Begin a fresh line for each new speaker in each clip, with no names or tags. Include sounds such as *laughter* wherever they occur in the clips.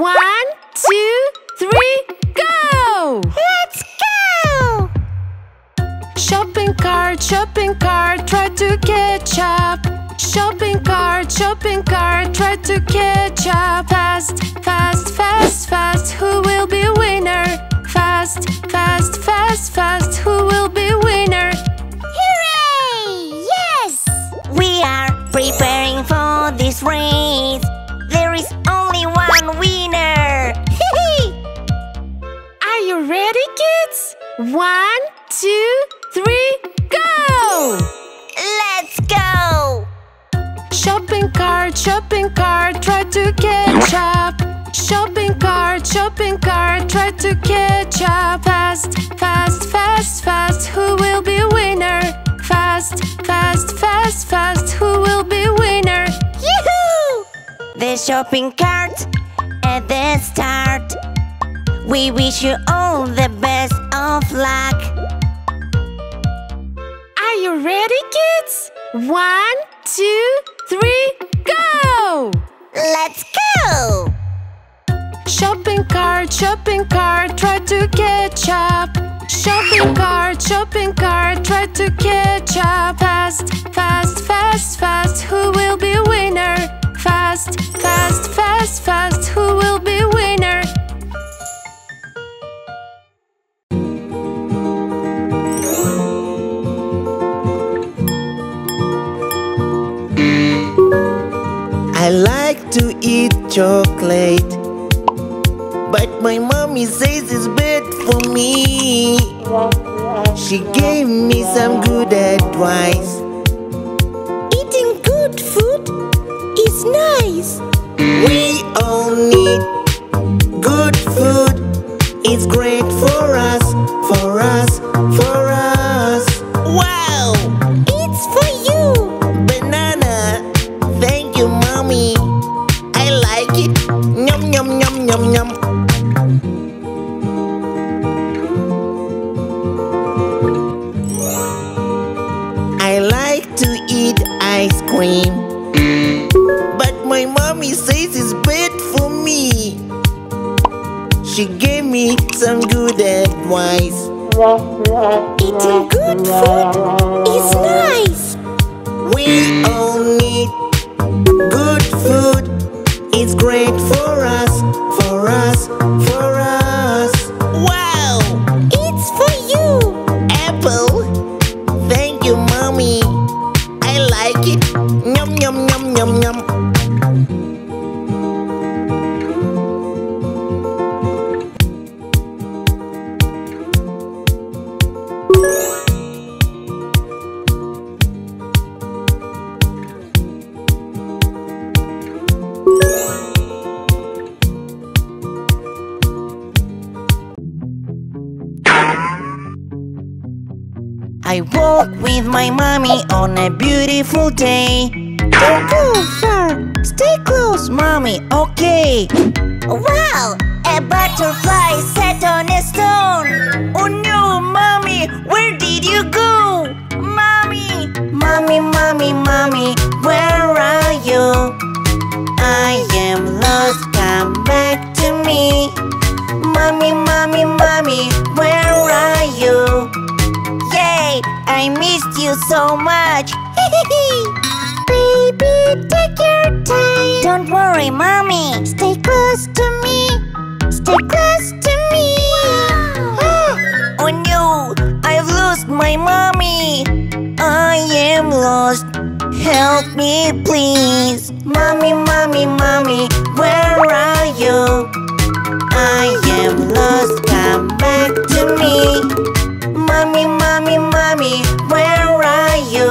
One, two, three, go!
Let's go!
Shopping cart, shopping cart, try to catch up. Shopping cart, shopping cart, try to catch up. Fast, fast, fast, fast, who will be winner? Fast, fast, fast, fast, who will be winner?
Hooray! Yes! We are preparing for this race. There is One,
two, three, go!
Let's go!
Shopping cart, shopping cart, try to catch up. Shopping cart, shopping cart, try to catch up. Fast, fast, fast, fast, who will be winner? Fast, fast, fast, fast, who will be winner?
Yoo-hoo! The shopping cart at the start. We wish you all the of luck.
Are you ready, kids? One, two, three, go!
Let's go!
Shopping cart, shopping cart, try to catch up. Shopping cart, shopping cart, try to catch up. Fast, fast, fast, fast,
chocolate, but my mommy says it's bad for me. She gave me some good advice. Eating good food is nice. We yum, yum. I like to eat ice cream. But my mommy says it's bad for me. She gave me some good advice. Eating good food is nice. We all need good food. It's great for with my mommy on a beautiful day. Don't go far, stay close, mommy, okay?
Wow! A butterfly sat on a stone.
Oh no, mommy, where did you go?
Mommy!
Mommy, mommy, mommy, where are you? I am lost, come back to me. Mommy, mommy, mommy, where are you?
I missed you so much. *laughs* Baby, take your time. Don't worry, mommy. Stay close to me. Stay close to me.
Oh ah, no, I've lost my mommy. I am lost. Help me, please. Mommy, mommy, mommy, where are you? I am lost, come back to me. Mommy, mommy, where are you?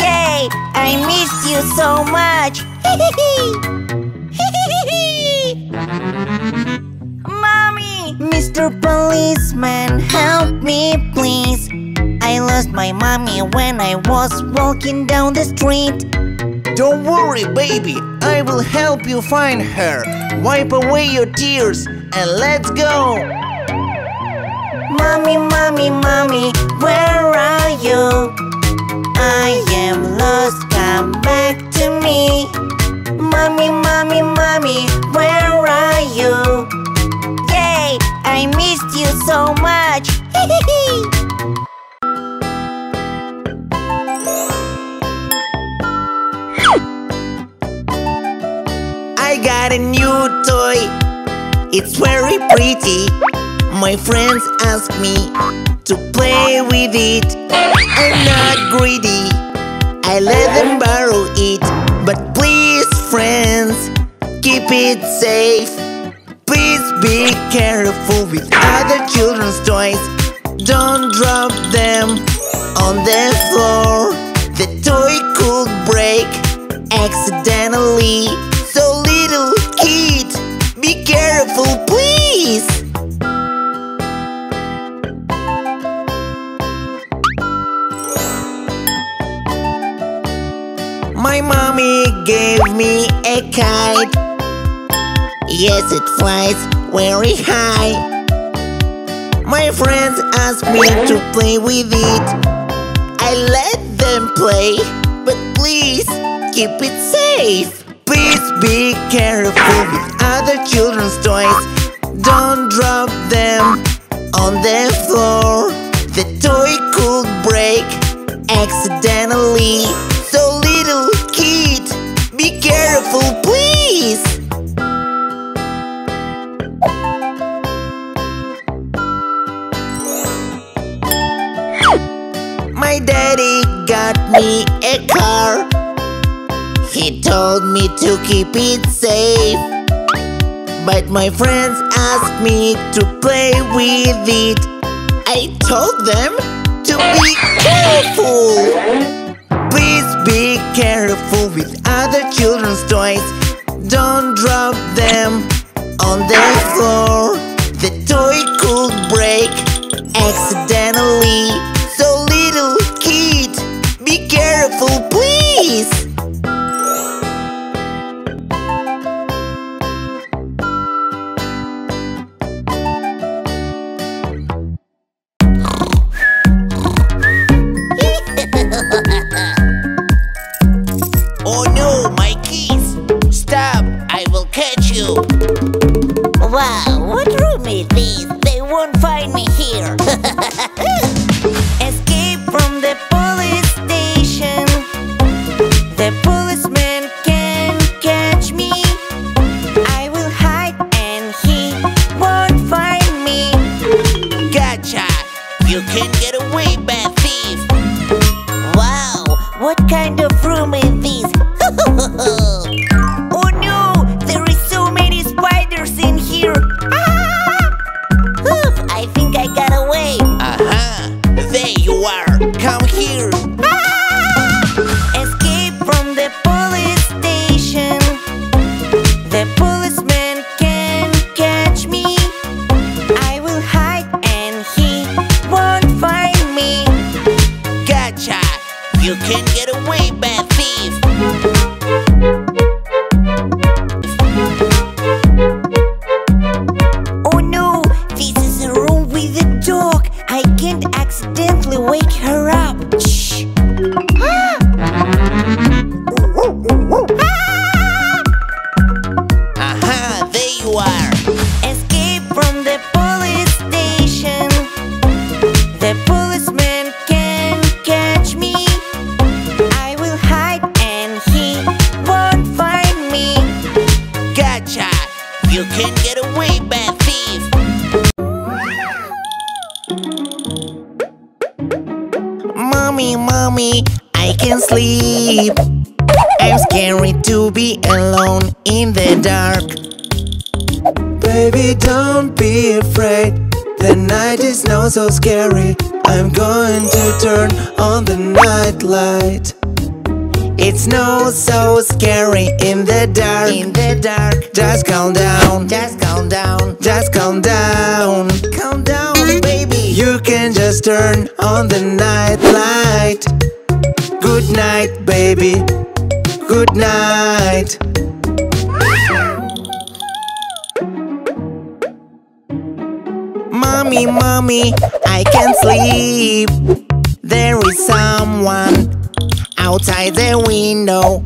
Yay! I missed you so much. *laughs* mommy!
Mr. Policeman, help me, please. I lost my mommy when I was walking down the street.
Don't worry, baby. I will help you find her. Wipe away your tears and let's go.
Mommy, mommy, mommy, where are you? I am lost, come back to me. Mommy, mommy, mommy, where are you?
Yay, I missed you so much. *laughs*
I got a new toy. It's very pretty. My friends ask me to play with it. I'm not greedy. I let them borrow it. But please, friends, keep it safe. Please be careful with other children's toys. Don't drop them on the floor. The toy could break accidentally. My mommy gave me a kite. Yes, it flies very high. My friends ask me to play with it. I let them play, but please keep it safe. Please be careful with other children's toys. Don't drop them on the floor. The toy could break accidentally. A car. He told me to keep it safe. But my friends asked me to play with it. I told them to be careful. Please be careful with other children's toys. Don't drop them on the floor. The toy could break accidentally.
Room is this? They won't find me here. *laughs*
You can't get away, bad thief!
Oh no, this is a room with a dog. I can't accidentally wake her up. Shh.
Aha! There you are!
Sleep. I'm scared to be alone in the dark. Baby, don't be afraid. The night is not so scary. I'm going to turn on the night light. It's not so scary in the dark. In the dark. Just calm down. Just calm down. Just calm down. Calm down, baby. You can just turn on the night light. Good night, baby. Good night. Mommy, mommy, I can't sleep. There is someone outside the window.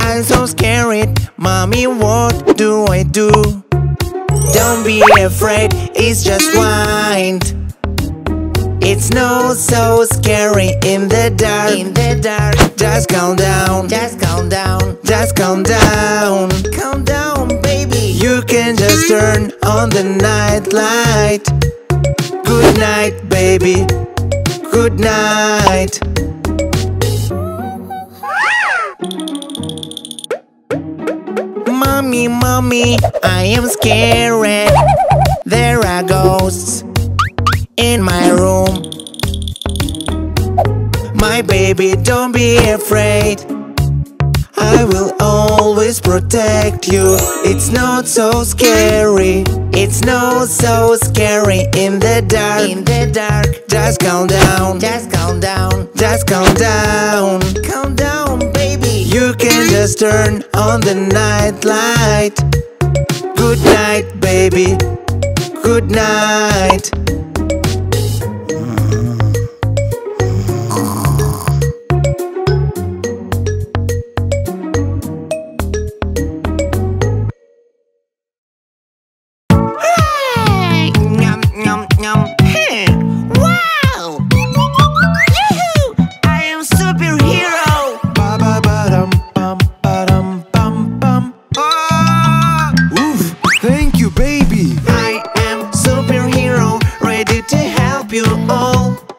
I'm so scared, mommy. What do I do? don't be afraid, it's just wind. It's no so scary in the dark.
In the dark,
Just calm down.
just calm down.
Just calm down.
Calm down, baby.
You can just turn on the night light. Good night, baby. Good night. Mommy, mommy, I am scared. There are ghosts in my room. My baby, don't be afraid. I will always protect you. It's not so scary. It's not so scary in the dark.
In the dark,
Just calm down.
just calm down.
Just calm down.
Calm down, baby.
You can just turn on the night light. Good night, baby. Good night. normal.